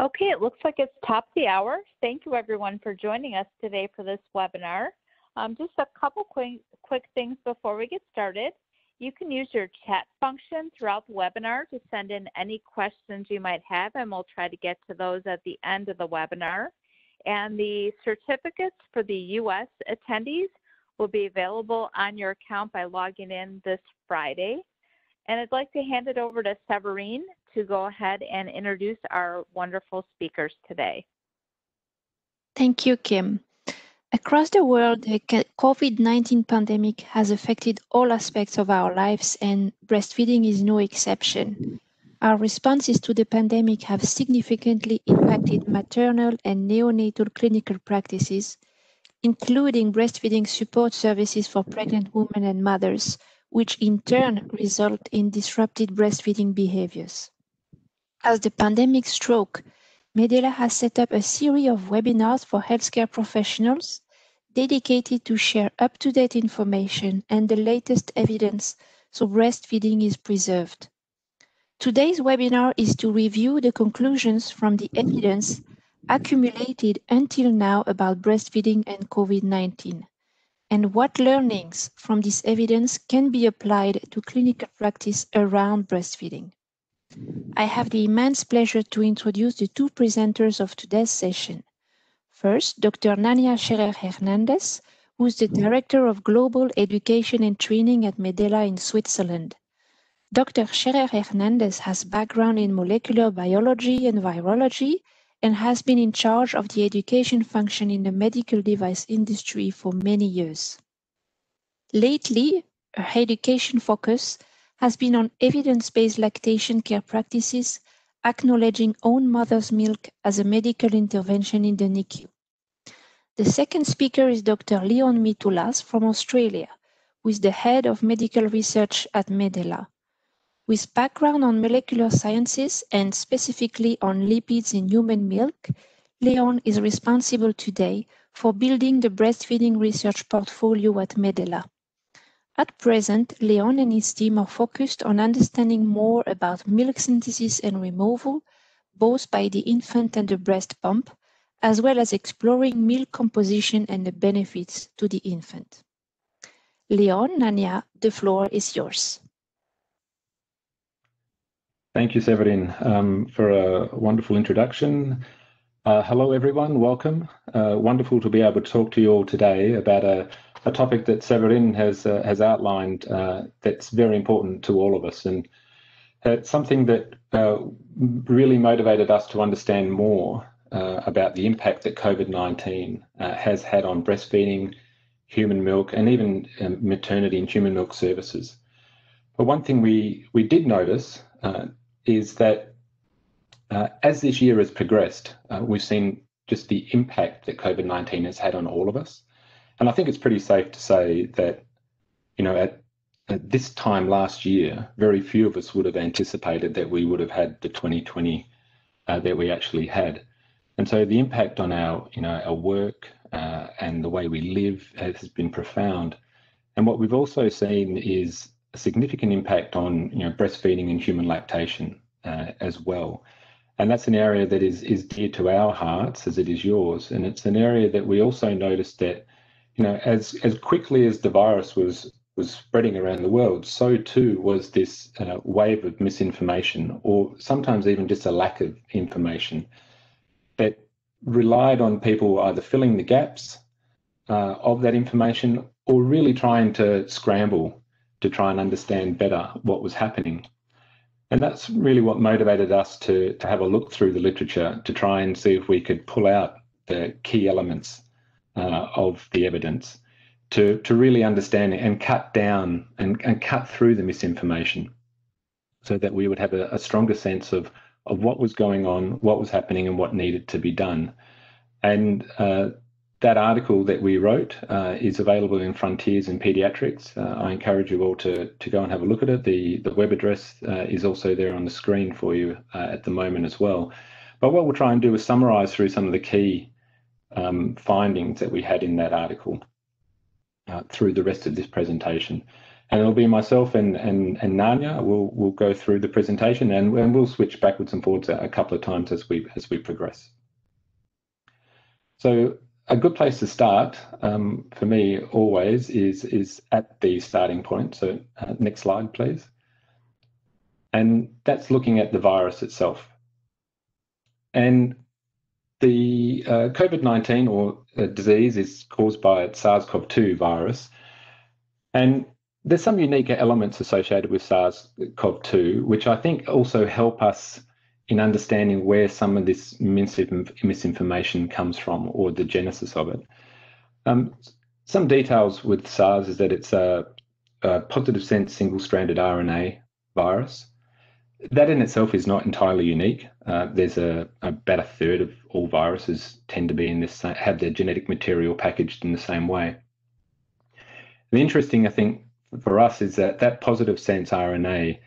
Okay, it looks like it's top of the hour. Thank you everyone for joining us today for this webinar. Um, just a couple quick, quick things before we get started. You can use your chat function throughout the webinar to send in any questions you might have, and we'll try to get to those at the end of the webinar. And the certificates for the U.S. attendees will be available on your account by logging in this Friday. And I'd like to hand it over to Severine to go ahead and introduce our wonderful speakers today. Thank you, Kim. Across the world, the COVID-19 pandemic has affected all aspects of our lives and breastfeeding is no exception. Our responses to the pandemic have significantly impacted maternal and neonatal clinical practices, including breastfeeding support services for pregnant women and mothers, which in turn result in disrupted breastfeeding behaviors. As the pandemic struck, Medela has set up a series of webinars for healthcare professionals dedicated to share up-to-date information and the latest evidence so breastfeeding is preserved. Today's webinar is to review the conclusions from the evidence accumulated until now about breastfeeding and COVID-19 and what learnings from this evidence can be applied to clinical practice around breastfeeding. I have the immense pleasure to introduce the two presenters of today's session. First, Dr. Nania Scherer Hernandez, who is the Director of Global Education and Training at Medela in Switzerland. Dr. Scherer Hernandez has background in molecular biology and virology and has been in charge of the education function in the medical device industry for many years. Lately, her education focus has been on evidence-based lactation care practices, acknowledging own mother's milk as a medical intervention in the NICU. The second speaker is Dr. Leon Mitoulas from Australia, who is the head of medical research at Medela. With background on molecular sciences and specifically on lipids in human milk, Leon is responsible today for building the breastfeeding research portfolio at Medela. At present, Leon and his team are focused on understanding more about milk synthesis and removal, both by the infant and the breast pump, as well as exploring milk composition and the benefits to the infant. Leon, Nania, the floor is yours. Thank you, Severin, um, for a wonderful introduction. Uh, hello, everyone. Welcome. Uh, wonderful to be able to talk to you all today about a a topic that Severin has uh, has outlined uh, that's very important to all of us, and it's something that uh, really motivated us to understand more uh, about the impact that COVID-19 uh, has had on breastfeeding, human milk, and even um, maternity and human milk services. But one thing we we did notice uh, is that as this year has progressed, we've seen just the impact that COVID-19 has had on all of us. And I think it's pretty safe to say that, you know, at, at this time last year, very few of us would have anticipated that we would have had the 2020 uh, that we actually had. And so the impact on our, you know, our work uh, and the way we live has been profound. And what we've also seen is a significant impact on, you know, breastfeeding and human lactation uh, as well. And that's an area that is is dear to our hearts as it is yours. And it's an area that we also noticed that you know, as as quickly as the virus was was spreading around the world, so too was this uh, wave of misinformation, or sometimes even just a lack of information that relied on people either filling the gaps uh, of that information or really trying to scramble to try and understand better what was happening. And that's really what motivated us to, to have a look through the literature to try and see if we could pull out the key elements uh, of the evidence to, to really understand and cut down and, and cut through the misinformation so that we would have a, a stronger sense of, of what was going on, what was happening, and what needed to be done. And uh, that article that we wrote uh, is available in Frontiers in Pediatrics. Uh, I encourage you all to, to go and have a look at it. The, the web address uh, is also there on the screen for you uh, at the moment as well. But what we'll try and do is summarize through some of the key um, findings that we had in that article uh, through the rest of this presentation. and it'll be myself and, and, and Nania. We'll, we'll go through the presentation and, and we'll switch backwards and forwards a, couple of times as we, as we progress. So a good place to start um, for me always is, is at the starting point. So uh, next slide, please. And that's looking at the virus itself. And the uh, COVID-19 or uh, disease is caused by SARS-CoV-2 virus. And there's some unique elements associated with SARS-CoV-2, which I think also help us in understanding where some of this misinformation comes from or the genesis of it. Um, some details with SARS is that it's a, a positive sense single-stranded RNA virus. That in itself is not entirely unique. Uh, there's a, about a third of all viruses tend to be in this have their genetic material packaged in the same way. The interesting, I think, for us is that that positive sense RNA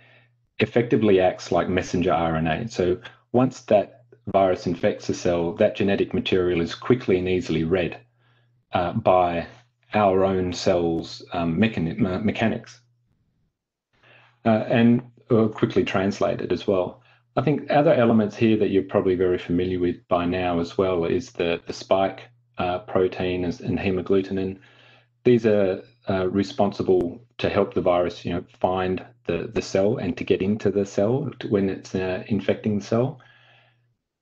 effectively acts like messenger RNA. So once that virus infects a cell, that genetic material is quickly and easily read uh, by our own cells' um, mechanics uh, and uh, quickly translated as well. I think other elements here that you're probably very familiar with by now as well is the, the spike uh, protein and hemagglutinin. These are uh, responsible to help the virus, you know, find the, the cell and to get into the cell when it's uh, infecting the cell.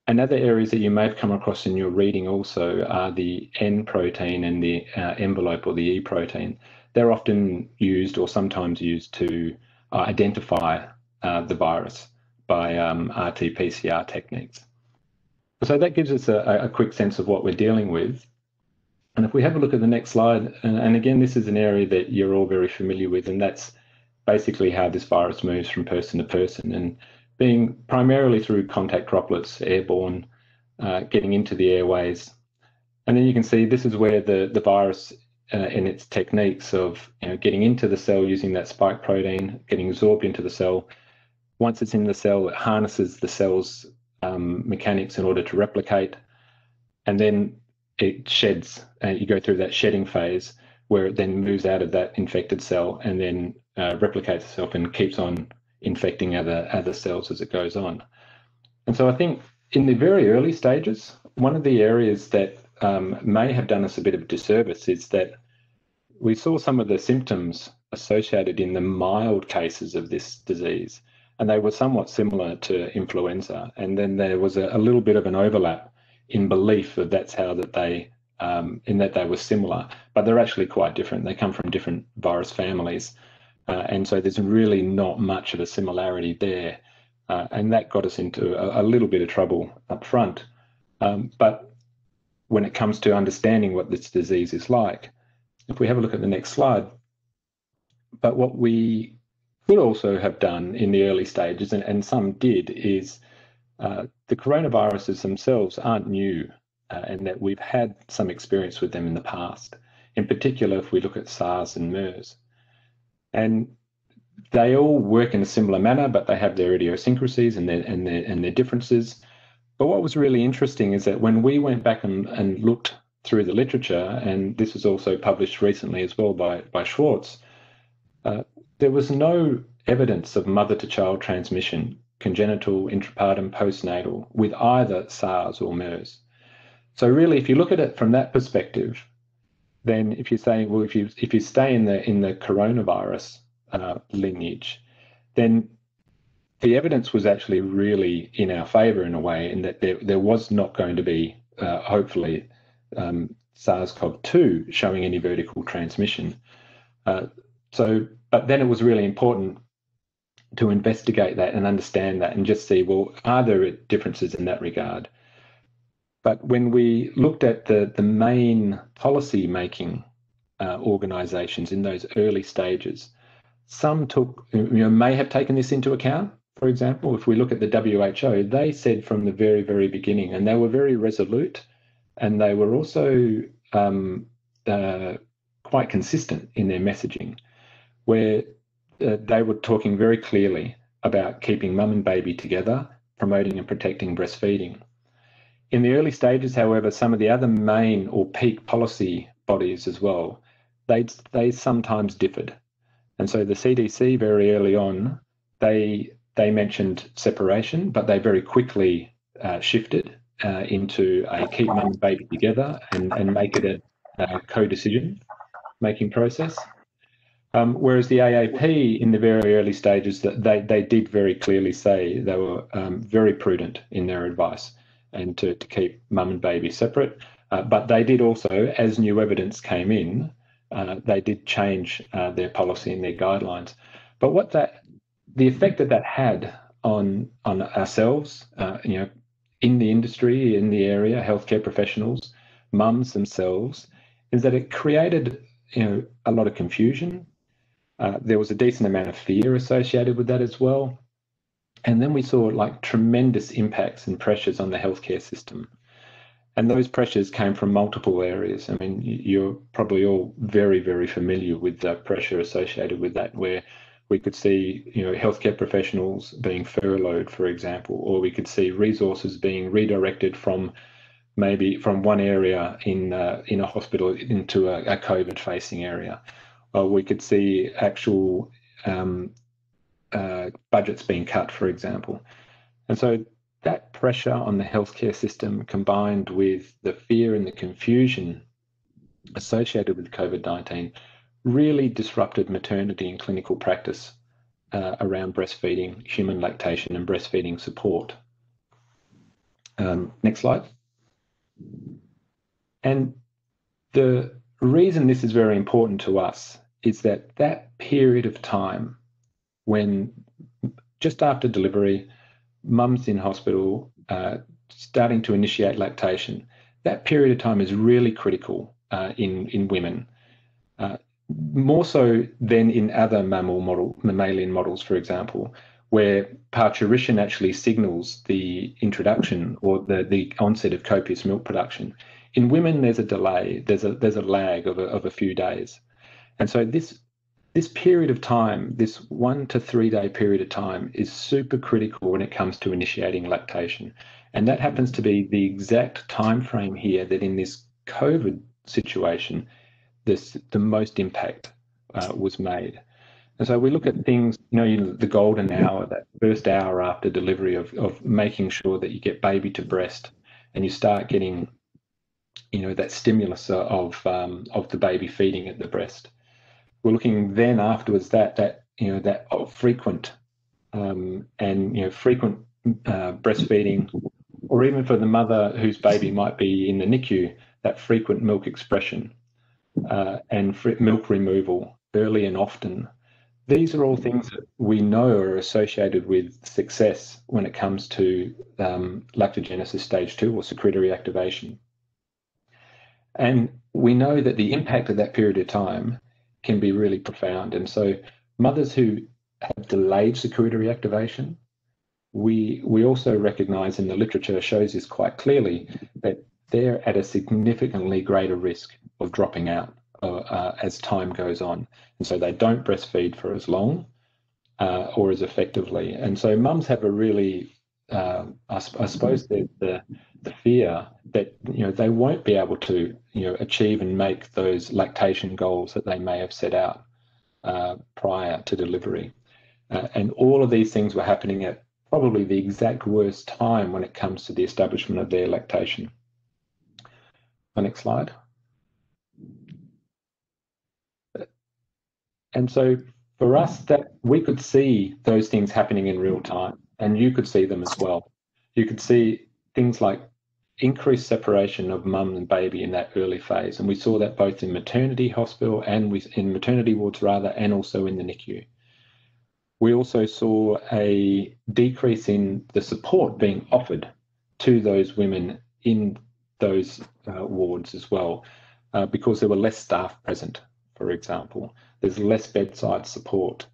And other areas that you may have come across in your reading also are the N protein and the uh, envelope or the E protein. They're often used or sometimes used to uh, identify uh, the virus by um, RT-PCR techniques. So that gives us a, a quick sense of what we're dealing with. And if we have a look at the next slide, and, and again, this is an area that you're all very familiar with, and that's basically how this virus moves from person to person and being primarily through contact droplets, airborne, uh, getting into the airways. And then you can see this is where the, the virus uh, and its techniques of you know, getting into the cell using that spike protein, getting absorbed into the cell. Once it's in the cell, it harnesses the cell's um, mechanics in order to replicate. And then it sheds, and you go through that shedding phase where it then moves out of that infected cell and then uh, replicates itself and keeps on infecting other other cells as it goes on. And so I think in the very early stages, one of the areas that um, may have done us a bit of disservice is that we saw some of the symptoms associated in the mild cases of this disease, and they were somewhat similar to influenza. And then there was a, a little bit of an overlap in belief that that's how that they um, in that they were similar, but they're actually quite different. They come from different virus families, uh, and so there's really not much of a similarity there, uh, and that got us into a, a, little bit of trouble up front. Um, but when it comes to understanding what this disease is like, if we have a look at the next slide, but what we could also have done in the early stages, and, and some did, is uh, the coronaviruses themselves aren't new uh, and that we've had some experience with them in the past. In particular, if we look at SARS and MERS. And they all work in a similar manner, but they have their idiosyncrasies and their and their and their differences. But what was really interesting is that when we went back and, and looked through the literature, and this was also published recently as well by by Schwartz, uh, there was no evidence of mother to child transmission congenital, intrapartum, postnatal with either SARS or MERS. So really, if you look at it from that perspective, then if you're saying, well, if you if you stay in the in the coronavirus uh, lineage, then the evidence was actually really in our favour in a way, in that there there was not going to be, uh, hopefully, um, SARS-CoV-2 showing any vertical transmission. Uh, so, but then it was really important to investigate that and understand that and just see, well, are there differences in that regard? But when we looked at the, the main policy making uh, organizations in those early stages, some took, you know, may have taken this into account. For example, if we look at the WHO, they said from the very, very beginning, and they were very resolute, and they were also um, uh, quite consistent in their messaging, where uh, they were talking very clearly about keeping mum and baby together, promoting and protecting breastfeeding. In the early stages, however, some of the other main or peak policy bodies as well, they they sometimes differed. And so the CDC very early on, they they mentioned separation, but they very quickly uh, shifted uh, into a keep mum and baby together and, and make it a, a co-decision making process. Um, whereas the AAP in the very early stages, that they, they did very clearly say they were um, very prudent in their advice and to, to keep mum and baby separate. Uh, but they did also, as new evidence came in, uh, they did change uh, their policy and their guidelines. But what that, the effect that that had on on ourselves, uh, you know, in the industry, in the area, healthcare professionals, mums themselves, is that it created you know a lot of confusion. Uh, there was a decent amount of fear associated with that as well. And then we saw like tremendous impacts and pressures on the healthcare system. And those pressures came from multiple areas. I mean, you're probably all very, very familiar with the pressure associated with that, where we could see, you know, healthcare professionals being furloughed, for example, or we could see resources being redirected from maybe from one area in uh, in a hospital into a, a COVID-facing area. Or we could see actual um, uh, budgets being cut, for example. And so that pressure on the healthcare system combined with the fear and the confusion associated with COVID 19 really disrupted maternity and clinical practice uh, around breastfeeding, human lactation, and breastfeeding support. Um, next slide. And the reason this is very important to us is that that period of time when just after delivery, mum's in hospital, uh, starting to initiate lactation, that period of time is really critical uh, in in women, uh, more so than in other mammal model mammalian models, for example, where parturition actually signals the introduction or the the onset of copious milk production. In women, there's a delay, there's a there's a lag of a, of a few days, and so this this period of time, this one to three day period of time, is super critical when it comes to initiating lactation. And that happens to be the exact time frame here that in this COVID situation, this the most impact uh, was made. And so we look at things, you know, the golden hour, that first hour after delivery of, of making sure that you get baby to breast and you start getting, you know, that stimulus of um, of the baby feeding at the breast we're looking then afterwards that that you know that frequent um, and you know frequent uh, breastfeeding, or even for the mother whose baby might be in the NICU, that frequent milk expression uh, and milk removal early and often. These are all things that we know are associated with success when it comes to um, lactogenesis stage two or secretory activation. And we know that the impact of that period of time can be really profound. And so mothers who have delayed secretory activation, we we also recognise in the literature shows this quite clearly that they're at a significantly greater risk of dropping out uh, uh, as time goes on, and so they don't breastfeed for as long uh, or as effectively. And so mums have a really, uh, I, I, suppose, the, the the fear that you know they won't be able to you know achieve and make those lactation goals that they may have set out uh, prior to delivery. Uh, and all of these things were happening at probably the exact worst time when it comes to the establishment of their lactation. Next slide. And so for us, that we could see those things happening in real time, and you could see them as well. You could see things like increased separation of mum and baby in that early phase. And we saw that both in maternity hospital and in maternity wards rather, and also in the NICU. We also saw a decrease in the support being offered to those women in those uh, wards as well, uh, because there were less staff present, for example. There's less bedside support.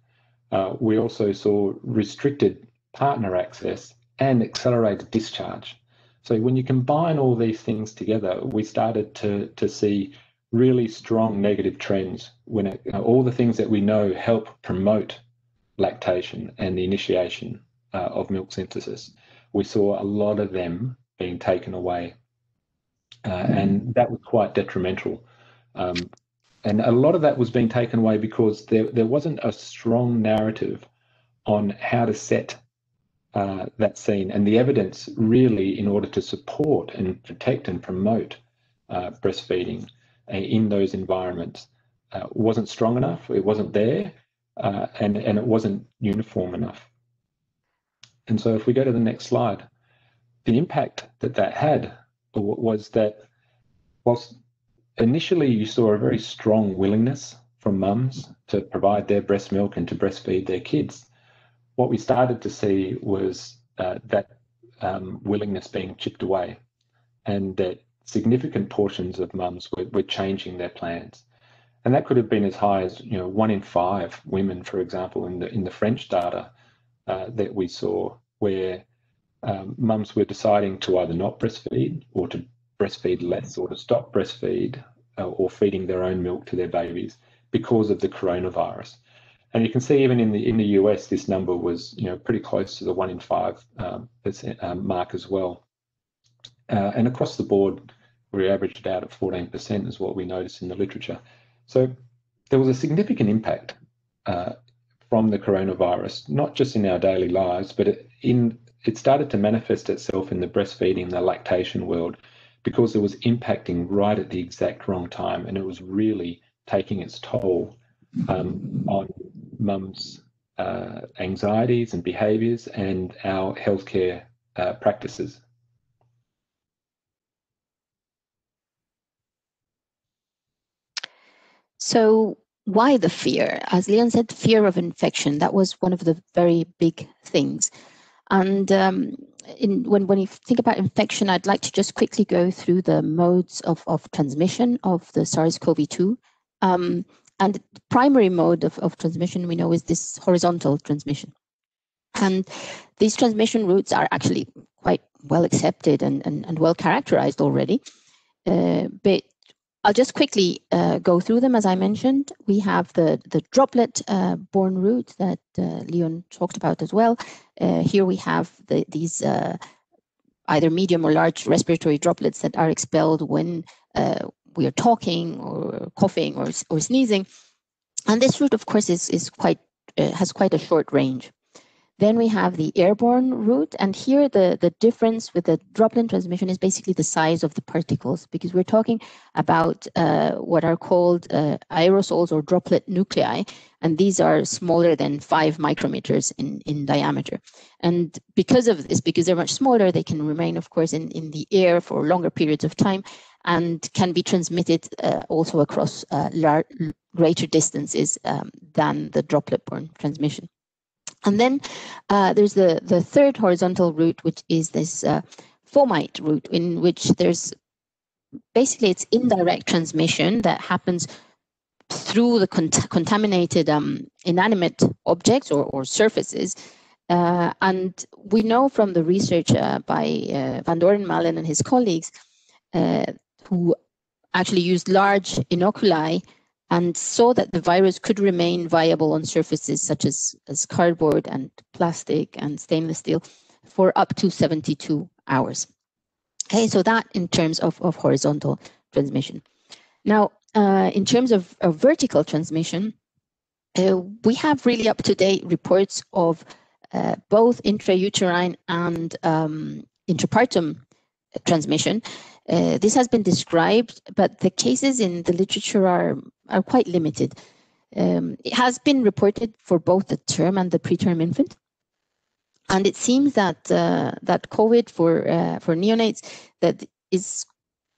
Uh, we also saw restricted partner access and accelerated discharge. So when you combine all these things together, we started to to see really strong negative trends when it, you know, all the things that we know help promote lactation and the initiation uh, of milk synthesis. We saw a lot of them being taken away, uh, and that was quite detrimental um, and a lot of that was being taken away because there, there wasn't a strong narrative on how to set uh, that scene. And the evidence really in order to support and protect and promote uh, breastfeeding uh, in those environments uh, wasn't strong enough. It wasn't there uh, and and it wasn't uniform enough. And so if we go to the next slide the impact that that had was that whilst initially you saw a very strong willingness from mums to provide their breast milk and to breastfeed their kids what we started to see was uh, that um, willingness being chipped away and that significant portions of mums were, were changing their plans. And that could have been as high as you know one in five women, for example, in the in the French data uh, that we saw, where um, mums were deciding to either not breastfeed or to breastfeed less or to stop breastfeed uh, or feeding their own milk to their babies because of the coronavirus. And you can see even in the in the US, this number was you know pretty close to the one in five um, um, mark as well. Uh, and across the board, we averaged it out at 14% is what we noticed in the literature. So there was a significant impact uh, from the coronavirus, not just in our daily lives, but it, in it started to manifest itself in the breastfeeding, the lactation world, because it was impacting right at the exact wrong time, and it was really taking its toll um, on mum's uh, anxieties and behaviours and our healthcare uh, practices. So why the fear? As Leon said, fear of infection. That was one of the very big things. And um, in, when, when you think about infection, I'd like to just quickly go through the modes of, of transmission of the SARS-CoV-2. Um, and the primary mode of, of transmission we know is this horizontal transmission. And these transmission routes are actually quite well accepted and, and, and well characterized already. Uh, but I'll just quickly uh, go through them. As I mentioned, we have the, the droplet uh, borne route that uh, Leon talked about as well. Uh, here we have the, these uh, either medium or large respiratory droplets that are expelled when we are talking or coughing or, or sneezing. And this route, of course, is, is quite uh, has quite a short range. Then we have the airborne route, and here the, the difference with the droplet transmission is basically the size of the particles, because we're talking about uh, what are called uh, aerosols or droplet nuclei, and these are smaller than five micrometers in, in diameter. And because of this, because they're much smaller, they can remain, of course, in, in the air for longer periods of time, and can be transmitted uh, also across uh, greater distances um, than the droplet-borne transmission. And then uh, there's the, the third horizontal route, which is this uh, fomite route, in which there's basically it's indirect transmission that happens through the cont contaminated um, inanimate objects or, or surfaces. Uh, and we know from the research uh, by uh, Van Doremalen and his colleagues uh, who actually used large inoculi and saw that the virus could remain viable on surfaces such as, as cardboard and plastic and stainless steel for up to 72 hours. Okay, so that in terms of, of horizontal transmission. Now, uh, in terms of, of vertical transmission, uh, we have really up-to-date reports of uh, both intrauterine and um, intrapartum transmission. Uh, this has been described, but the cases in the literature are, are quite limited. Um, it has been reported for both the term and the preterm infant. And it seems that uh, that COVID for uh, for neonates that is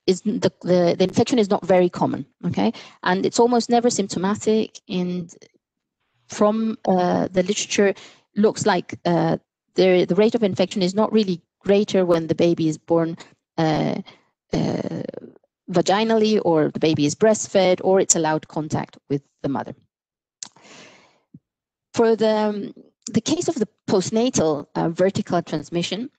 is the, the, the infection is not very common, okay, and it's almost never symptomatic. And from uh, the literature, looks like uh, the the rate of infection is not really greater when the baby is born uh, uh, vaginally or the baby is breastfed or it's allowed contact with the mother. For the, um, the case of the postnatal uh, vertical transmission,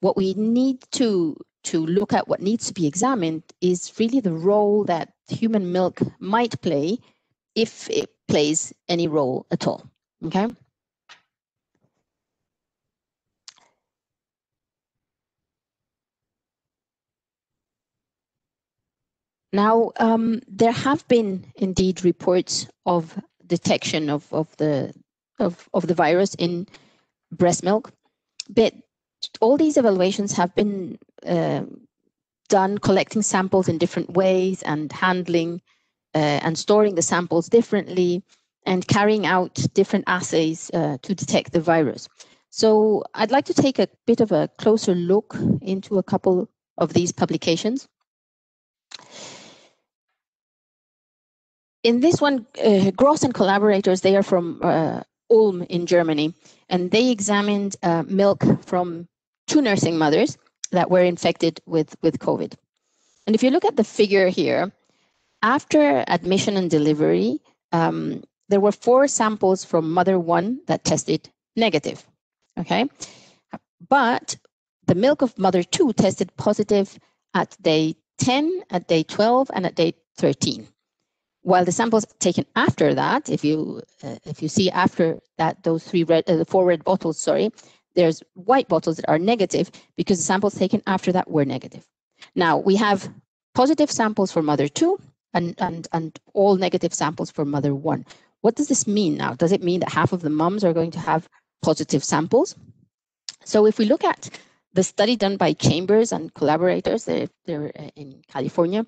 what we need to, to look at, what needs to be examined is really the role that human milk might play if it plays any role at all, okay? Now, um, there have been indeed reports of detection of, of the of, of the virus in breast milk, but all these evaluations have been uh, done collecting samples in different ways and handling uh, and storing the samples differently and carrying out different assays uh, to detect the virus. So I'd like to take a bit of a closer look into a couple of these publications. In this one, uh, Gross and collaborators, they are from uh, Ulm in Germany, and they examined uh, milk from two nursing mothers that were infected with, with COVID. And if you look at the figure here, after admission and delivery, um, there were four samples from mother one that tested negative. Okay. But the milk of mother two tested positive at day 10, at day 12, and at day 13. While the samples taken after that, if you uh, if you see after that those three red, uh, the four red bottles, sorry, there's white bottles that are negative because the samples taken after that were negative. Now we have positive samples for mother two and, and, and all negative samples for mother one. What does this mean now? Does it mean that half of the mums are going to have positive samples? So if we look at the study done by Chambers and collaborators, they're, they're uh, in California,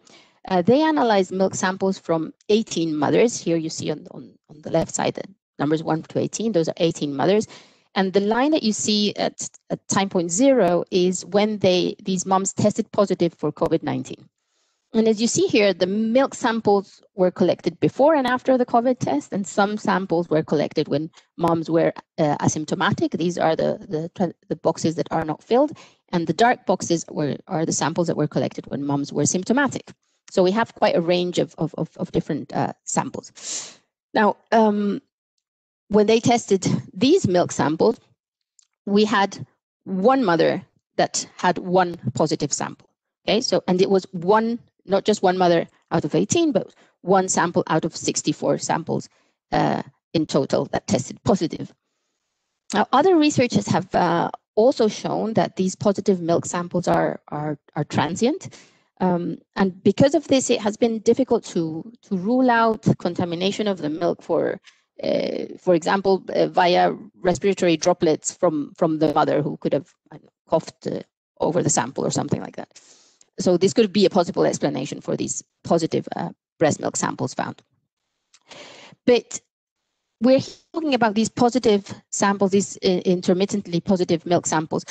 uh, they analyzed milk samples from 18 mothers. Here you see on, on, on the left side the numbers 1 to 18, those are 18 mothers. And the line that you see at, at time point zero is when they these moms tested positive for COVID-19. And as you see here, the milk samples were collected before and after the COVID test, and some samples were collected when moms were uh, asymptomatic. These are the, the, the boxes that are not filled, and the dark boxes were are the samples that were collected when moms were symptomatic. So we have quite a range of, of, of, of different uh, samples. Now, um, when they tested these milk samples, we had one mother that had one positive sample. Okay, so and it was one not just one mother out of 18, but one sample out of 64 samples uh, in total that tested positive. Now, other researchers have uh, also shown that these positive milk samples are, are, are transient. Um, and because of this, it has been difficult to, to rule out contamination of the milk for, uh, for example, uh, via respiratory droplets from, from the mother who could have coughed uh, over the sample or something like that so this could be a possible explanation for these positive uh, breast milk samples found. But we're talking about these positive samples, these uh, intermittently positive milk samples.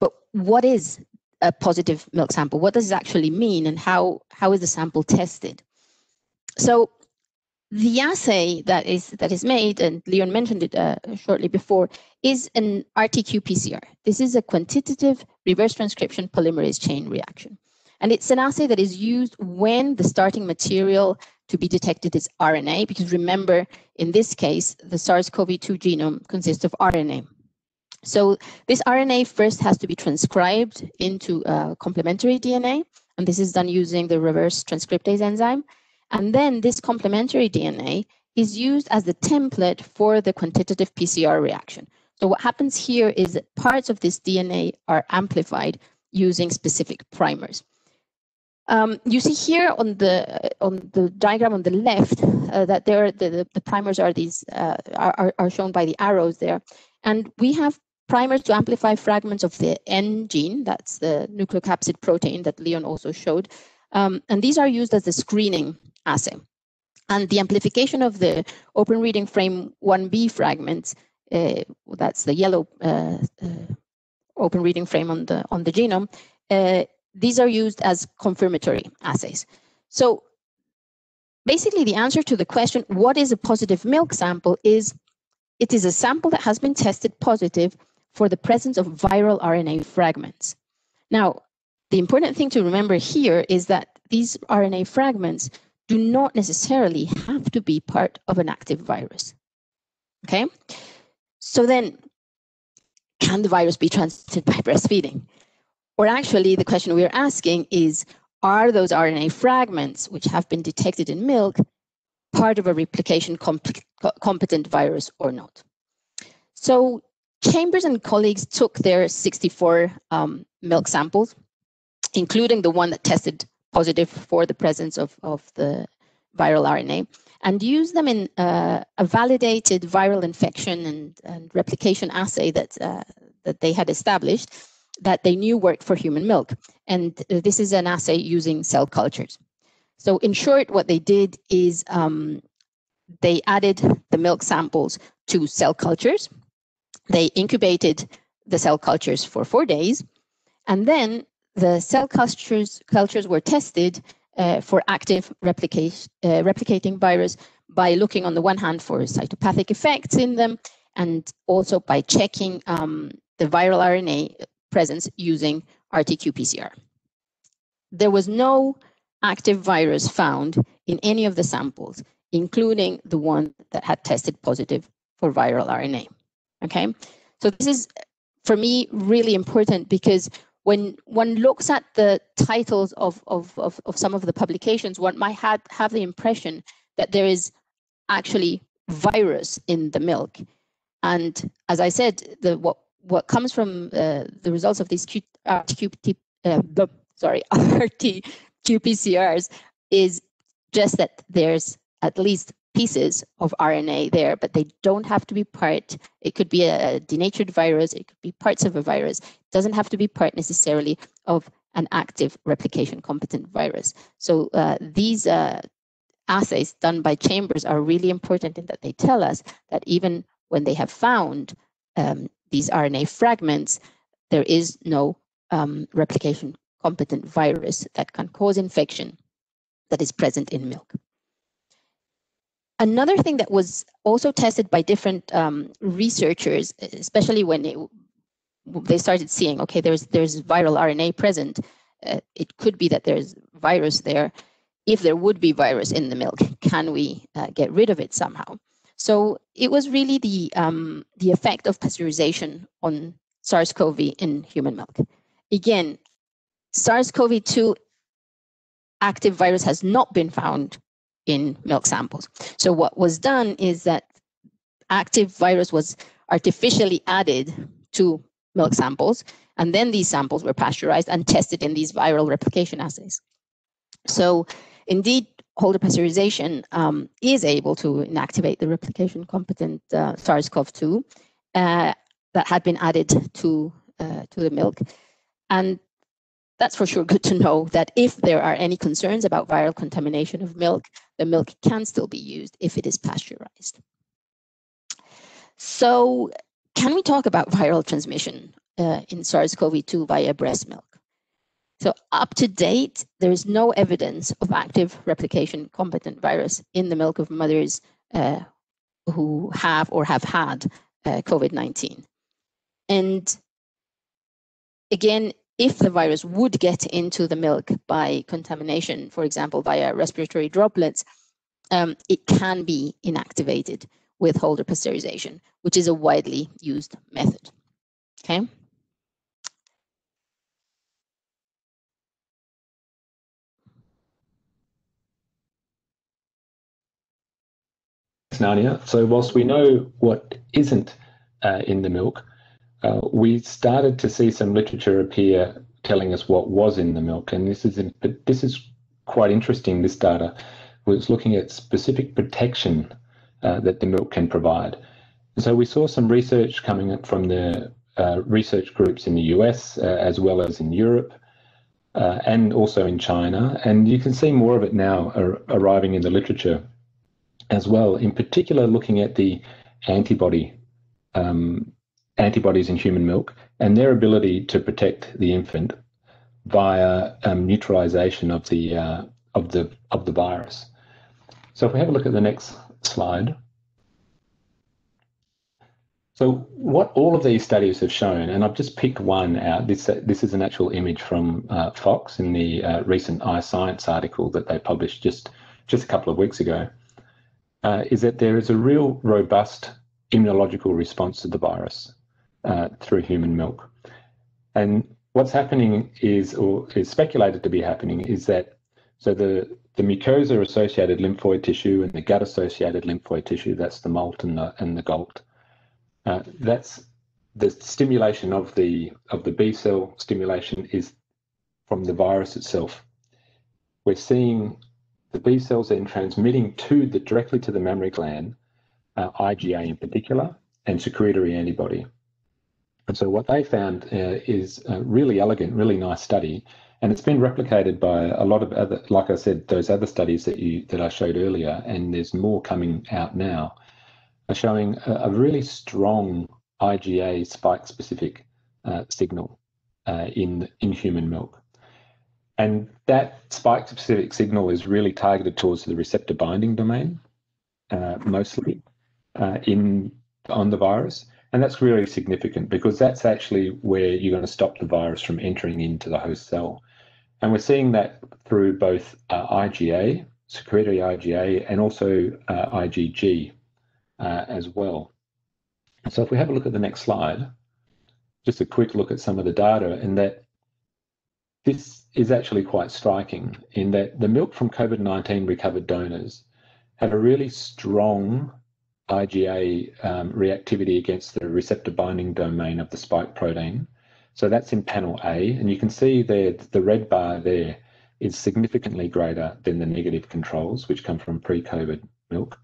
But what is a positive milk sample? What does it actually mean and how, how is the sample tested? So the assay that is that is made, and Leon mentioned it uh, shortly before, is an RT-qPCR. This is a quantitative reverse transcription polymerase chain reaction. And it's an assay that is used when the starting material to be detected is RNA, because remember, in this case, the SARS-CoV-2 genome consists of RNA. So this RNA first has to be transcribed into uh, complementary DNA, and this is done using the reverse transcriptase enzyme. And then this complementary DNA is used as the template for the quantitative PCR reaction. So what happens here is that parts of this DNA are amplified using specific primers. Um, you see here on the on the diagram on the left uh, that there the, the primers are these uh, are, are shown by the arrows there, and we have primers to amplify fragments of the N gene, that's the nucleocapsid protein that Leon also showed, um, and these are used as the screening assay. And the amplification of the open reading frame 1b fragments, uh, that's the yellow uh, uh, open reading frame on the on the genome, uh, these are used as confirmatory assays. So basically the answer to the question, what is a positive milk sample is it is a sample that has been tested positive for the presence of viral RNA fragments. Now, the important thing to remember here is that these RNA fragments do not necessarily have to be part of an active virus. Okay, so then can the virus be transmitted by breastfeeding? Or actually, the question we're asking is are those RNA fragments which have been detected in milk part of a replication comp competent virus or not? So Chambers and colleagues took their 64 um, milk samples, including the one that tested positive for the presence of, of the viral RNA and used them in uh, a validated viral infection and, and replication assay that, uh, that they had established that they knew worked for human milk. And this is an assay using cell cultures. So in short, what they did is um, they added the milk samples to cell cultures. They incubated the cell cultures for four days. And then the cell cultures, cultures were tested uh, for active uh, replicating virus by looking on the one hand for cytopathic effects in them and also by checking um, the viral RNA presence using RT-qPCR. There was no active virus found in any of the samples, including the one that had tested positive for viral RNA. Okay, so this is for me really important because when one looks at the titles of, of, of, of some of the publications, one might have, have the impression that there is actually virus in the milk. And as I said, the what what comes from uh, the results of these Q, uh, uh, sorry RT qPCRs is just that there's at least pieces of RNA there, but they don't have to be part. It could be a denatured virus, it could be parts of a virus. It doesn't have to be part necessarily of an active replication competent virus. So uh, these uh, assays done by chambers are really important in that they tell us that even when they have found um, these RNA fragments, there is no um, replication competent virus that can cause infection that is present in milk. Another thing that was also tested by different um, researchers, especially when it, they started seeing, okay, there's there's viral RNA present. Uh, it could be that there's virus there. If there would be virus in the milk, can we uh, get rid of it somehow? So it was really the um, the effect of pasteurization on SARS-CoV in human milk. Again, SARS-CoV-2 active virus has not been found in milk samples. So what was done is that active virus was artificially added to milk samples, and then these samples were pasteurized and tested in these viral replication assays. So indeed, Holder pasteurization um, is able to inactivate the replication competent uh, SARS-CoV-2 uh, that had been added to, uh, to the milk. And that's for sure good to know that if there are any concerns about viral contamination of milk, the milk can still be used if it is pasteurized. So can we talk about viral transmission uh, in SARS-CoV-2 via breast milk? So up to date, there is no evidence of active replication competent virus in the milk of mothers uh, who have or have had uh, COVID-19. And again, if the virus would get into the milk by contamination, for example, via respiratory droplets, um, it can be inactivated with Holder pasteurization, which is a widely used method. Okay. Nania. So whilst we know what isn't uh, in the milk, uh, we started to see some literature appear telling us what was in the milk, and this is in, this is quite interesting. This data was looking at specific protection uh, that the milk can provide. So we saw some research coming up from the uh, research groups in the US uh, as well as in Europe. Uh, and also in China, and you can see more of it now ar- arriving in the literature as well. In particular, looking at the antibody um, antibodies in human milk and their ability to protect the infant via um, neutralization of the uh, of the of the virus. So if we have a look at the next slide. So what all of these studies have shown, and I've just picked one out. This this is an actual image from uh, Fox in the uh, recent iScience article that they published just just a couple of weeks ago. Uh, is that there is a real robust immunological response to the virus uh, through human milk. And what's happening is, or is speculated to be happening, is that so the the mucosa associated lymphoid tissue and the gut associated lymphoid tissue, that's the MALT and the and the GALT. Uh, that's the stimulation of the of the B cell stimulation is from the virus itself. we're seeing the B cells then transmitting to the directly to the mammary gland, uh, IgA in particular, and secretory antibody. And so what they found uh, is a really elegant, really nice study, and it's been replicated by a lot of other, like I said, those other studies that you that I showed earlier, and there's more coming out now, are showing a, a really strong IgA spike-specific uh, signal uh, in in human milk. And that spike specific signal is really targeted towards the receptor binding domain, uh, mostly uh, in on the virus. And that's really significant because that's actually where you're going to stop the virus from entering into the host cell. And we're seeing that through both uh, IgA, secretory IgA, and also uh, IgG uh, as well. So if we have a look at the next slide, just a quick look at some of the data, and that this is actually quite striking in that the milk from COVID 19 recovered donors had a really strong IgA um, reactivity against the receptor binding domain of the spike protein. So that's in panel A, and you can see there the red bar there is significantly greater than the negative controls, which come from pre COVID milk.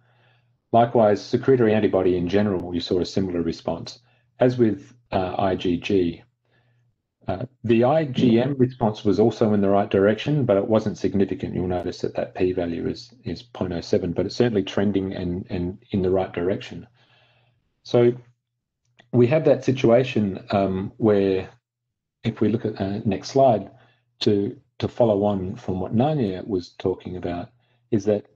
Likewise, secretory antibody in general, you saw a similar response. As with uh, IgG, uh, the IgM response was also in the right direction, but it wasn't significant. You'll notice that that p-value is, is 0.07, but it's certainly trending and, and in the right direction. So we have that situation um, where, if we look at the uh, next slide, to, to follow on from what Nania was talking about, is that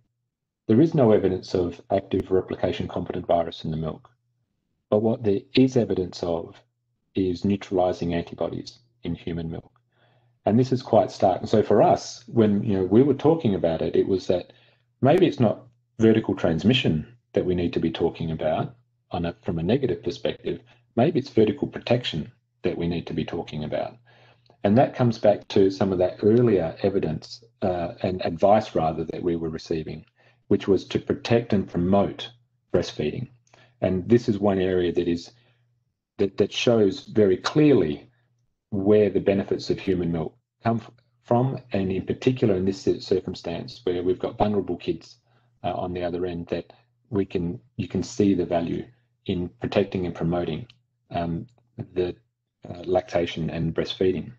there is no evidence of active replication competent virus in the milk. But what there is evidence of is neutralizing antibodies in human milk. And this is quite stark. And so for us, when you know we were talking about it, it was that maybe it's not vertical transmission that we need to be talking about on a, from a negative perspective. Maybe it's vertical protection that we need to be talking about. And that comes back to some of that earlier evidence uh, and advice, rather, that we were receiving, which was to protect and promote breastfeeding. And this is one area that is that, that shows very clearly where the benefits of human milk come from, and in particular in this circumstance where we've got vulnerable kids uh, on the other end, that we can you can see the value in protecting and promoting um, the uh, lactation and breastfeeding.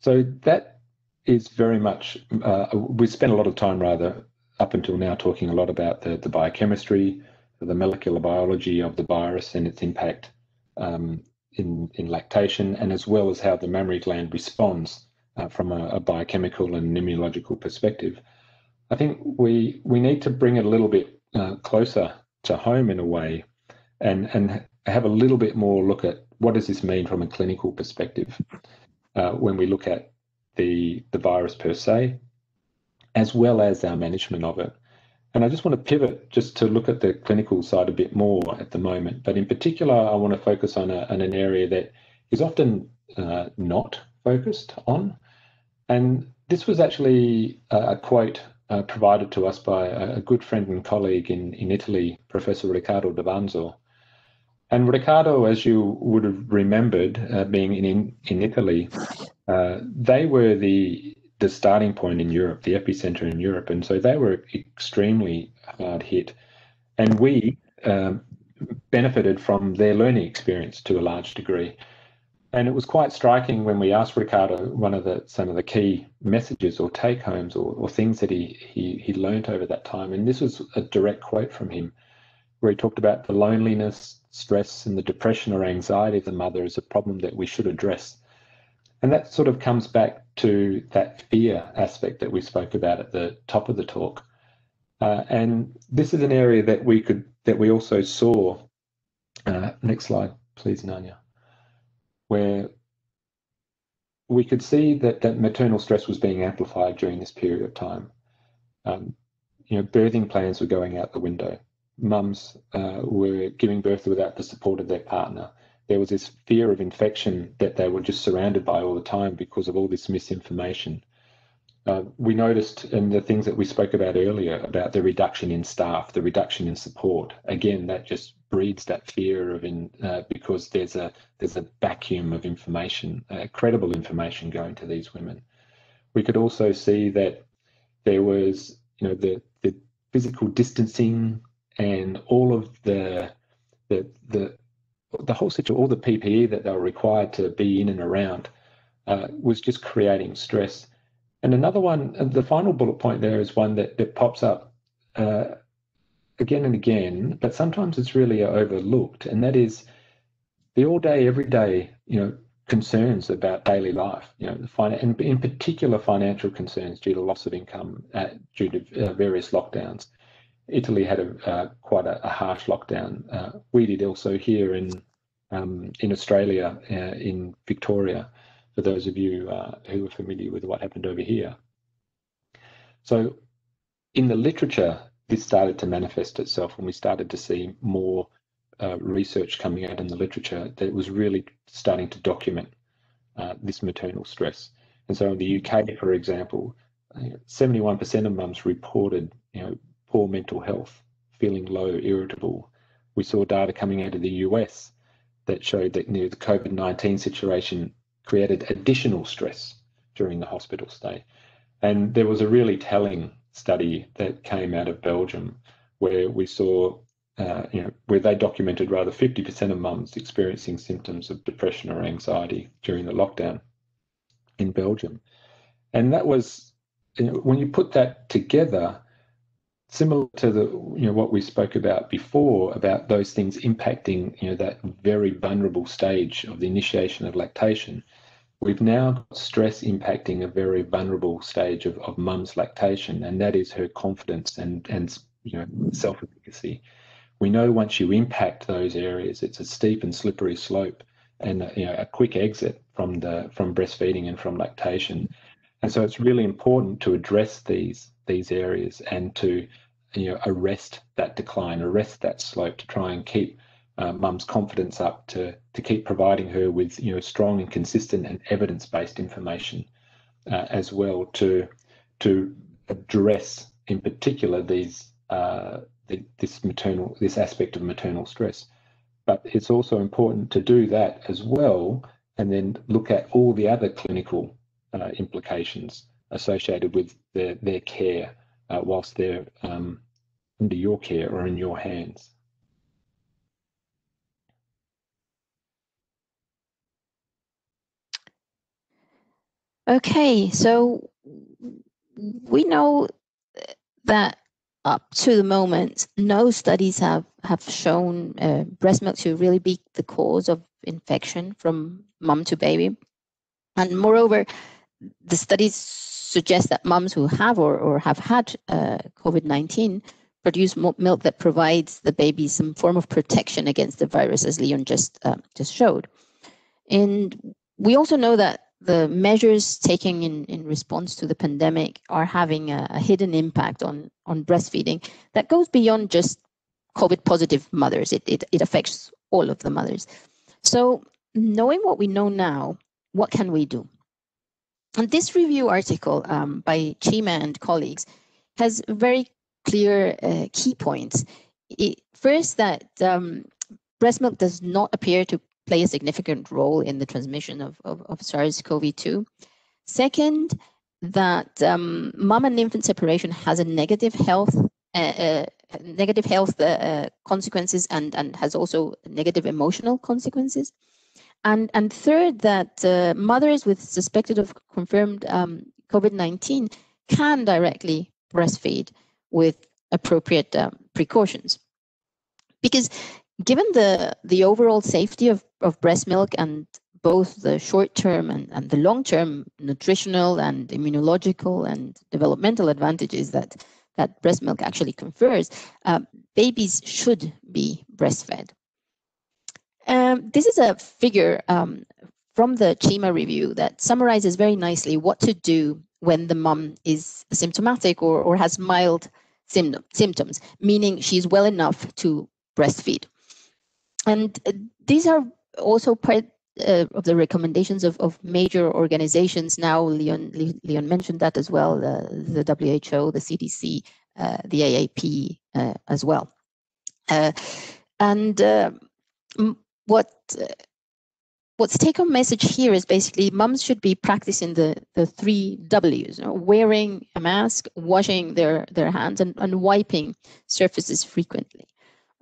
So that is very much uh, we spent a lot of time rather up until now talking a lot about the, the biochemistry, the molecular biology of the virus and its impact um, in, in lactation, and as well as how the mammary gland responds uh, from a, a, biochemical and immunological perspective. I think we we need to bring it a little bit uh, closer to home in a way, and and have a little bit more look at what does this mean from a clinical perspective uh, when we look at the the virus per se, as well as our management of it. And I just want to pivot just to look at the clinical side a bit more at the moment. But in particular, I want to focus on, a, on an area that is often uh, not focused on. And this was actually a, quote uh, provided to us by a, a, good friend and colleague in, in Italy, Professor Riccardo Davanzo. And Riccardo, as you would have remembered, uh, being in, in Italy, uh, they were the the starting point in Europe, the epicenter in Europe, and so they were extremely hard hit, and we um, benefited from their learning experience to a large degree. And it was quite striking when we asked Riccardo one of the some of the key messages or take homes or, or things that he he he learned over that time. And this was a direct quote from him, where he talked about the loneliness, stress, and the depression or anxiety of the mother as a problem that we should address and that sort of comes back to that fear aspect that we spoke about at the top of the talk. Uh, and this is an area that we could that we also saw. Uh, next slide, please, Nania. Where we could see that that maternal stress was being amplified during this period of time. Um, you know, birthing plans were going out the window. Mums uh, were giving birth without the support of their partner there was this fear of infection that they were just surrounded by all the time because of all this misinformation. Uh, we noticed in the things that we spoke about earlier about the reduction in staff, the reduction in support. Again, that just breeds that fear of in uh, because there's a there's a vacuum of information, uh, credible information going to these women. We could also see that there was, you know, the, the physical distancing and all of the the the the whole situation, all the PPE that they were required to be in and around, uh, was just creating stress. And another one, the final bullet point there is one that, that pops up uh, again and again, but sometimes it's really overlooked, and that is the all day, every day, you know, concerns about daily life, you know, and in particular financial concerns due to loss of income uh, due to uh, various lockdowns. Italy had a uh, quite a, a, harsh lockdown. Uh, we did also here in um, in Australia, uh, in Victoria, for those of you uh, who are familiar with what happened over here. So, in the literature, this started to manifest itself when we started to see more uh, research coming out in the literature that was really starting to document uh, this maternal stress. And so in the UK, for example, 71% of mums reported, you know, poor mental health, feeling low, irritable. We saw data coming out of the US that showed that you know, the COVID-19 situation created additional stress during the hospital stay. And there was a really telling study that came out of Belgium where we saw, uh, you know, where they documented rather 50% of mums experiencing symptoms of depression or anxiety during the lockdown in Belgium. And that was, you know, when you put that together, similar to the you know what we spoke about before about those things impacting you know that very vulnerable stage of the initiation of lactation we've now got stress impacting a very vulnerable stage of, of mum's lactation and that is her confidence and and you know self-efficacy. We know once you impact those areas it's a steep and slippery slope and you know a quick exit from the from breastfeeding and from lactation. And so it's really important to address these these areas and to you know arrest that decline, arrest that slope to try and keep uh, mum's confidence up to to keep providing her with you know strong and consistent and evidence-based information uh, as well to to address in particular these uh, the, this maternal this aspect of maternal stress. But it's also important to do that as well, and then look at all the other clinical uh, implications associated with their their care uh, whilst they're um, under your care or in your hands. Okay, so we know that up to the moment, no studies have, have shown uh, breast milk to really be the cause of infection from mom to baby. And moreover, the studies suggest that moms who have or, or have had uh, COVID 19 produce milk that provides the baby some form of protection against the virus, as Leon just uh, just showed. And we also know that the measures taken in, in response to the pandemic are having a, a hidden impact on, on breastfeeding that goes beyond just COVID positive mothers. It, it, it affects all of the mothers. So knowing what we know now, what can we do? And this review article um, by Cheema and colleagues has very clear uh, key points. It, first, that um, breast milk does not appear to play a significant role in the transmission of, of, of SARS-CoV-2. Second, that um, mom and infant separation has a negative health uh, uh, negative health uh, uh, consequences and and has also negative emotional consequences. And and third, that uh, mothers with suspected of confirmed um, COVID-19 can directly breastfeed with appropriate um, precautions. Because given the, the overall safety of, of breast milk and both the short-term and, and the long-term nutritional and immunological and developmental advantages that, that breast milk actually confers, uh, babies should be breastfed. Um, this is a figure um, from the Cheema review that summarizes very nicely what to do when the mom is symptomatic or, or has mild symptoms, meaning she's well enough to breastfeed. And uh, these are also part uh, of the recommendations of, of major organizations now. Leon, Leon mentioned that as well, uh, the WHO, the CDC, uh, the AAP uh, as well. Uh, and what what's take home message here is basically mums should be practicing the, the three W's, you know, wearing a mask, washing their, their hands and, and wiping surfaces frequently.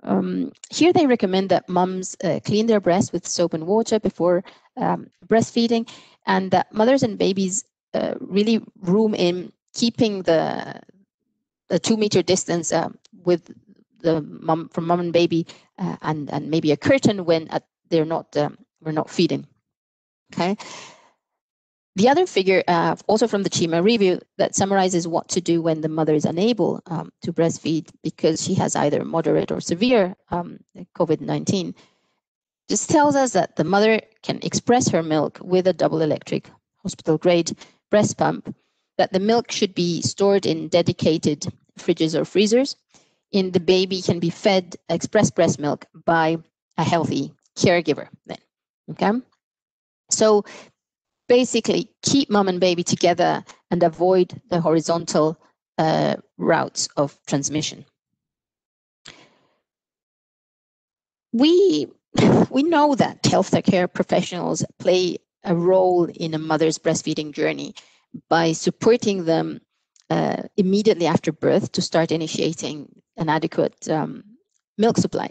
Um, here they recommend that mums uh, clean their breasts with soap and water before um, breastfeeding and that mothers and babies uh, really room in keeping the, the two meter distance uh, with the mom from mom and baby uh, and, and maybe a curtain when at, they're not um, we're not feeding. Okay. The other figure, uh, also from the Cheema review, that summarizes what to do when the mother is unable um, to breastfeed because she has either moderate or severe um, COVID-19, just tells us that the mother can express her milk with a double electric hospital grade breast pump, that the milk should be stored in dedicated fridges or freezers, and the baby can be fed express breast milk by a healthy caregiver then. Okay. So basically keep mom and baby together and avoid the horizontal uh, routes of transmission. We, we know that healthcare care professionals play a role in a mother's breastfeeding journey by supporting them uh, immediately after birth to start initiating an adequate um, milk supply.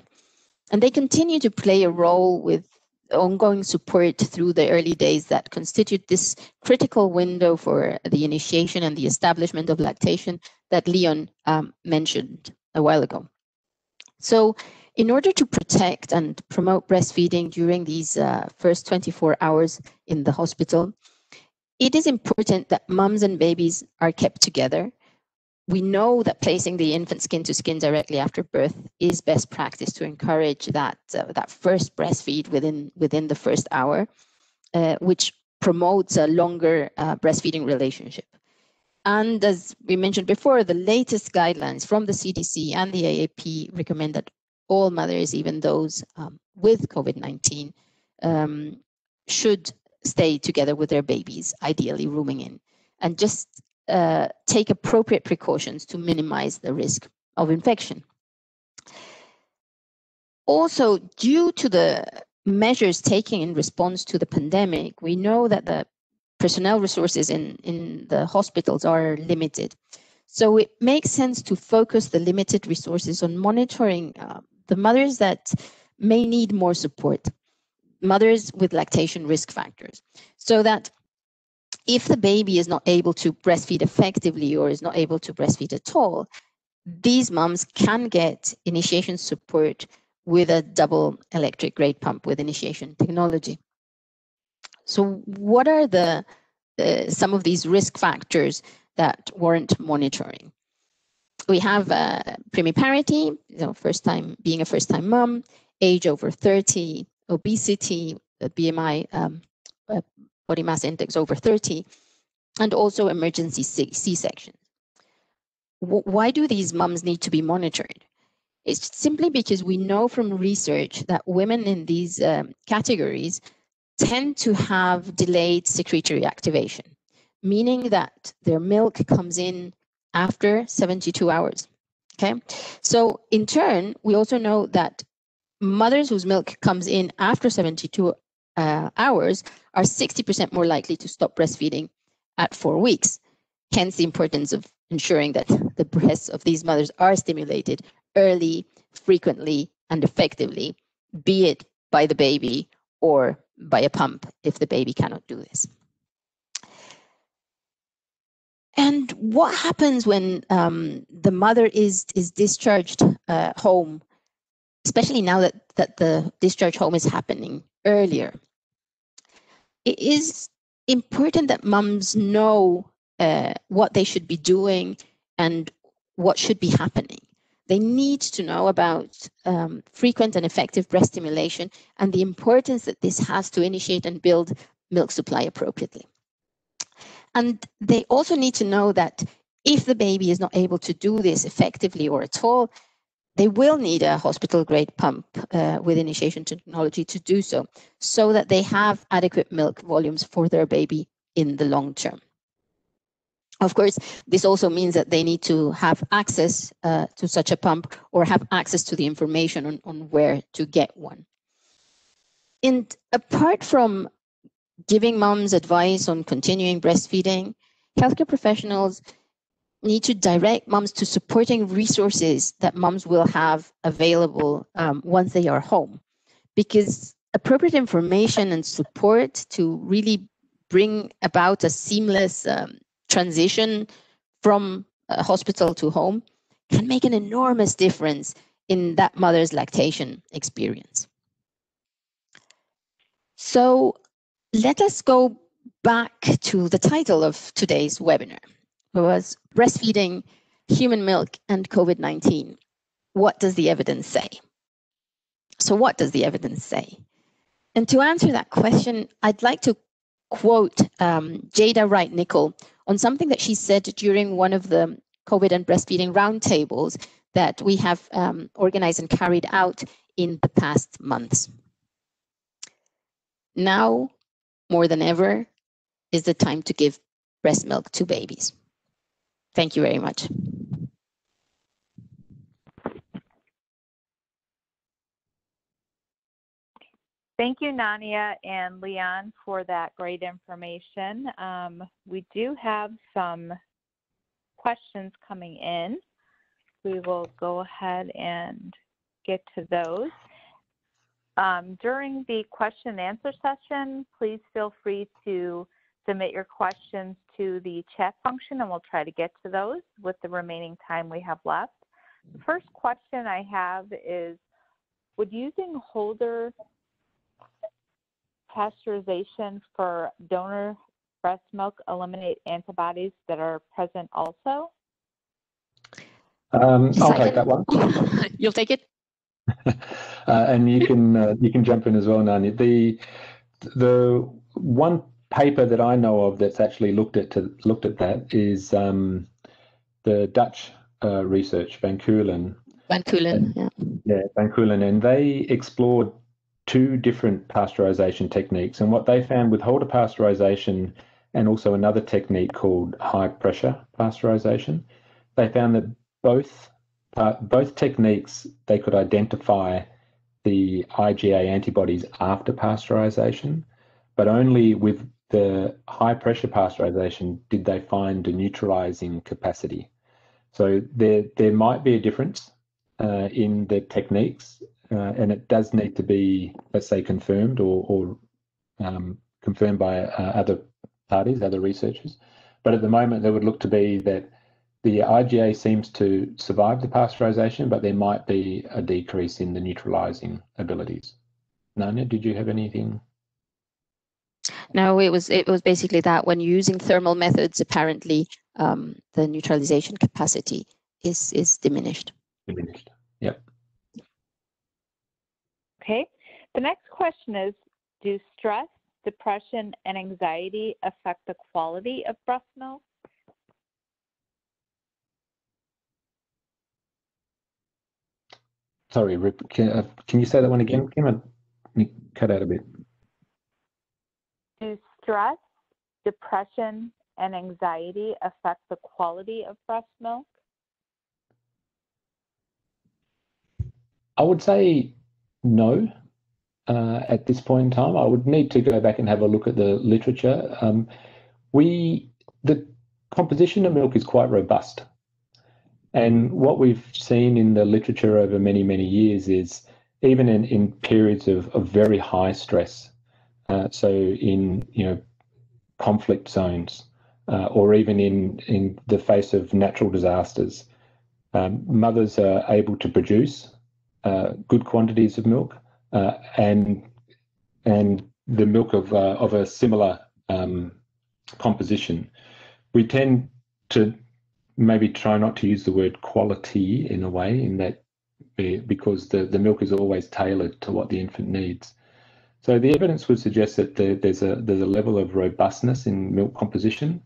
And they continue to play a role with ongoing support through the early days that constitute this critical window for the initiation and the establishment of lactation that Leon um, mentioned a while ago. So in order to protect and promote breastfeeding during these uh, first 24 hours in the hospital, it is important that mums and babies are kept together we know that placing the infant skin to skin directly after birth is best practice to encourage that uh, that first breastfeed within within the first hour, uh, which promotes a longer uh, breastfeeding relationship. And as we mentioned before, the latest guidelines from the CDC and the AAP recommend that all mothers, even those um, with COVID-19, um, should stay together with their babies, ideally rooming in. And just uh, take appropriate precautions to minimize the risk of infection. Also, due to the measures taken in response to the pandemic, we know that the personnel resources in, in the hospitals are limited. So it makes sense to focus the limited resources on monitoring uh, the mothers that may need more support, mothers with lactation risk factors, so that if the baby is not able to breastfeed effectively or is not able to breastfeed at all, these moms can get initiation support with a double electric grade pump with initiation technology. So what are the uh, some of these risk factors that warrant monitoring? We have uh, primiparity, you know, first time being a first time mom, age over 30, obesity, BMI um, uh, body mass index over 30, and also emergency C-section. Why do these mums need to be monitored? It's simply because we know from research that women in these um, categories tend to have delayed secretory activation, meaning that their milk comes in after 72 hours. Okay, so in turn, we also know that mothers whose milk comes in after 72 uh, hours are 60% more likely to stop breastfeeding at four weeks. Hence the importance of ensuring that the breasts of these mothers are stimulated early, frequently, and effectively, be it by the baby or by a pump if the baby cannot do this. And what happens when um, the mother is is discharged uh, home, especially now that, that the discharge home is happening earlier. It is important that mums know uh, what they should be doing and what should be happening. They need to know about um, frequent and effective breast stimulation and the importance that this has to initiate and build milk supply appropriately. And they also need to know that if the baby is not able to do this effectively or at all, they will need a hospital grade pump uh, with initiation technology to do so, so that they have adequate milk volumes for their baby in the long term. Of course, this also means that they need to have access uh, to such a pump or have access to the information on, on where to get one. And apart from giving moms advice on continuing breastfeeding, healthcare professionals need to direct moms to supporting resources that moms will have available um, once they are home. Because appropriate information and support to really bring about a seamless um, transition from hospital to home can make an enormous difference in that mother's lactation experience. So let us go back to the title of today's webinar, was Breastfeeding, Human Milk, and COVID-19. What does the evidence say? So what does the evidence say? And to answer that question, I'd like to quote um, Jada Wright Nickel on something that she said during one of the COVID and breastfeeding roundtables that we have um, organized and carried out in the past months. Now, more than ever, is the time to give breast milk to babies. Thank you very much. Thank you, Nania and Leon, for that great information. Um, we do have some questions coming in. We will go ahead and get to those. Um, during the question and answer session, please feel free to submit your questions to the chat function and we'll try to get to those with the remaining time we have left. The first question I have is, would using holder pasteurization for donor breast milk eliminate antibodies that are present also? Um, I'll take that one. You'll take it. uh, and you can uh, you can jump in as well, Nani. The the one paper that I know of that's actually looked at to, looked at that is um, the Dutch uh, research, Van Keulen. Van Keulen, yeah. Yeah, Van Keulen, and they explored two different pasteurization techniques. And what they found with Holder pasteurization and also another technique called high pressure pasteurization, they found that both uh, both techniques they could identify the IgA antibodies after pasteurization, but only with the high pressure pasteurization did they find a neutralizing capacity. So there there might be a difference uh, in the techniques uh, and it does need to be, let's say, confirmed or, or um, confirmed by uh, other parties, other researchers. But at the moment, there would look to be that the IgA seems to survive the pasteurization, but there might be a decrease in the neutralizing abilities. Nania, did you have anything? No, it was it was basically that when using thermal methods, apparently um, the neutralization capacity is is diminished. Diminished. Yep. Okay. The next question is, do stress, depression, and anxiety affect the quality of breast milk? Sorry, Rip, can, uh, can you say that one again, Kim? You cut out a bit. Do stress, depression, and anxiety affect the quality of breast milk? I would say no, uh, at this point in time. I would need to go back and have a look at the literature. Um, we the composition of milk is quite robust, and what we've seen in the literature over many many years is even in, in periods of, of very high stress, uh, so in you know conflict zones, uh, or even in in the face of natural disasters, um, mothers are able to produce uh, good quantities of milk uh, and and the milk of uh, of a similar um, composition. We tend to maybe try not to use the word quality in a way in that because the, the milk is always tailored to what the infant needs. So the evidence would suggest that the, there's a there's a level of robustness in milk composition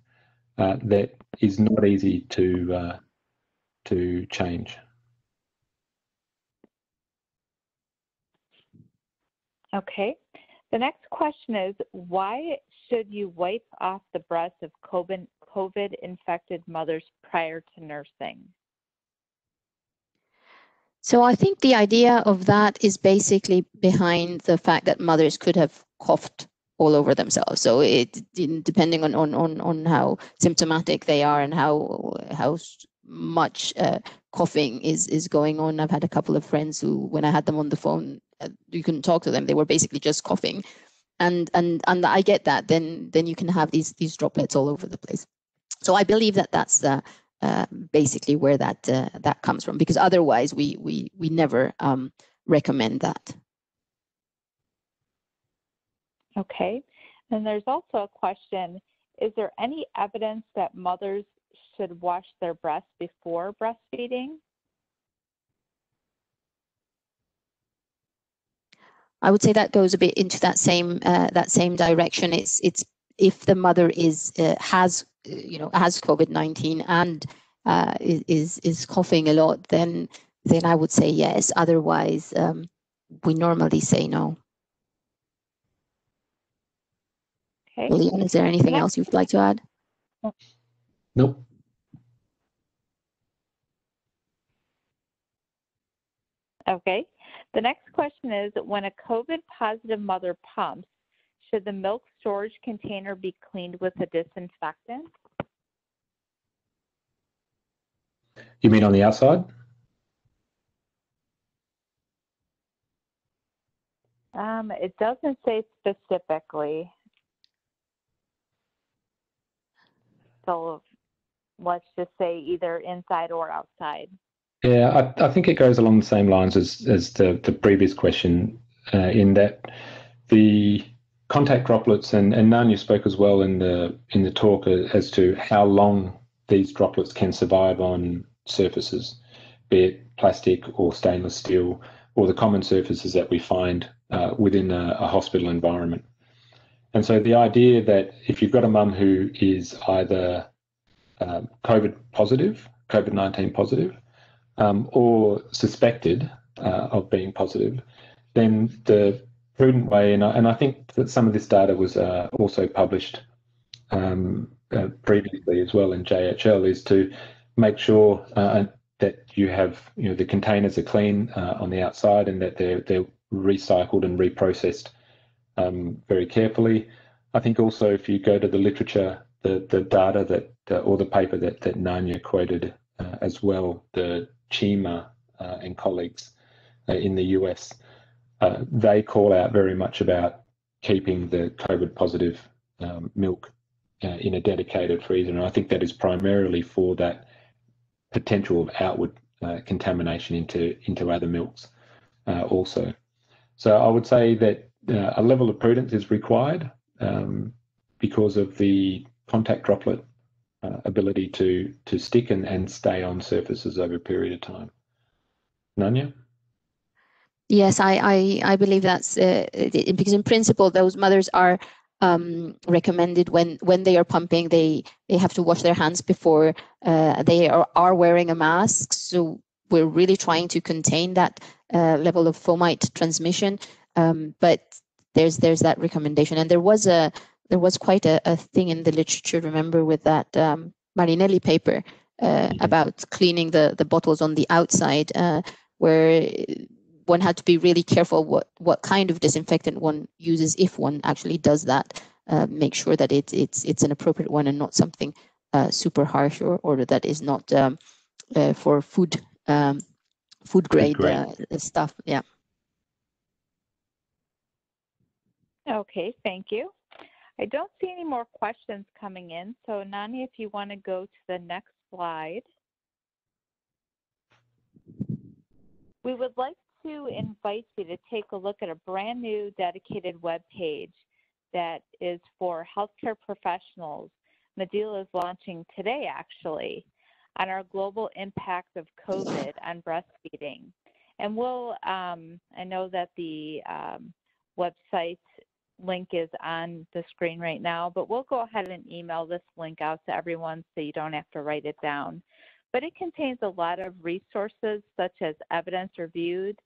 uh, that is not easy to uh, to change. Okay. The next question is why should you wipe off the breasts of COVID infected mothers prior to nursing? So I think the idea of that is basically behind the fact that mothers could have coughed all over themselves. So it depending on on on, on how symptomatic they are and how how much uh, coughing is is going on. I've had a couple of friends who, when I had them on the phone, uh, you couldn't talk to them. They were basically just coughing, and and and I get that. Then then you can have these these droplets all over the place. So I believe that that's uh, uh, basically where that uh, that comes from because otherwise we we we never um, recommend that. Okay, and there's also a question: Is there any evidence that mothers should wash their breasts before breastfeeding? I would say that goes a bit into that same uh, that same direction. It's it's if the mother is uh, has you know has COVID nineteen and uh, is is coughing a lot, then then I would say yes. Otherwise, um, we normally say no. Okay. Leon, is there anything else you'd like to add? Nope. Okay. The next question is when a COVID positive mother pumps, should the milk storage container be cleaned with a disinfectant? You mean on the outside? Um, it doesn't say specifically. So let's just say either inside or outside. Yeah, I, I think it goes along the same lines as, as the, the previous question uh, in that the contact droplets and, and Nania spoke as well in the in the talk as to how long these droplets can survive on surfaces, be it plastic or stainless steel or the common surfaces that we find uh, within a, a, hospital environment. And so the idea that if you've got a mum who is either uh, COVID positive, COVID 19 positive, um, or suspected uh, of being positive, then the prudent way, and I, and I think that some of this data was uh, also published um, uh, previously as well in JHL, is to make sure uh, that you have you know the containers are clean uh, on the outside and that they're they're recycled and reprocessed um, very carefully. I think also if you go to the literature, the the data that uh, or the paper that that Nania quoted uh, as well, the Cheema uh, and colleagues in the US, they call out very much about keeping the COVID positive um, milk in a dedicated freezer, and I think that is primarily for that potential of outward uh, contamination into into other milks uh, also. So I would say that uh, a level of prudence is required um, because of the contact droplet uh, ability to to stick and, and stay on surfaces over a period of time. Nania? Yes, I, I, I believe that's uh, because in principle those mothers are um, recommended when when they are pumping they they have to wash their hands before uh, they are, are wearing a mask so we're really trying to contain that uh, level of fomite transmission um, but there's there's that recommendation and there was a there was quite a, a thing in the literature remember with that um, marinelli paper uh, mm-hmm. about cleaning the the bottles on the outside uh, where one had to be really careful what what kind of disinfectant one uses if one actually does that. Uh, make sure that it's it's it's an appropriate one and not something uh, super harsh or or that is not um, uh, for food um, food grade, uh, stuff. Yeah. Okay, thank you. I don't see any more questions coming in. So Nani, if you want to go to the next slide. We would like to invite you to take a look at a brand new dedicated web page that is for healthcare professionals. Medela is launching today, actually, on our global impact of COVID on breastfeeding. And we'll, um, I know that the um, website link is on the screen right now, but we'll go ahead and email this link out to everyone so you don't have to write it down. But it contains a lot of resources such as evidence reviewed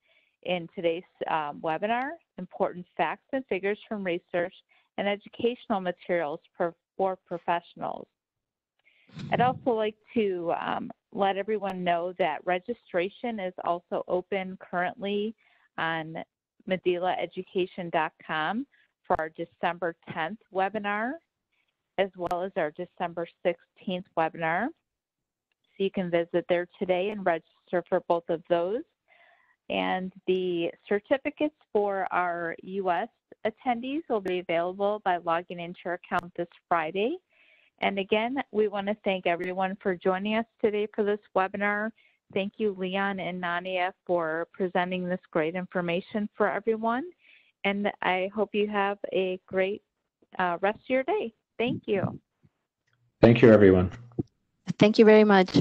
in today's um, webinar, important facts and figures from research, and educational materials for, for professionals. I'd also like to um, let everyone know that registration is also open currently on medelaeducation.com for our December 10th webinar, as well as our December 16th webinar. So you can visit there today and register for both of those. And the certificates for our U.S. attendees will be available by logging into your account this Friday. And again, we want to thank everyone for joining us today for this webinar. Thank you, Leon and Nania, for presenting this great information for everyone. And I hope you have a great uh, rest of your day. Thank you. Thank you, everyone. Thank you very much.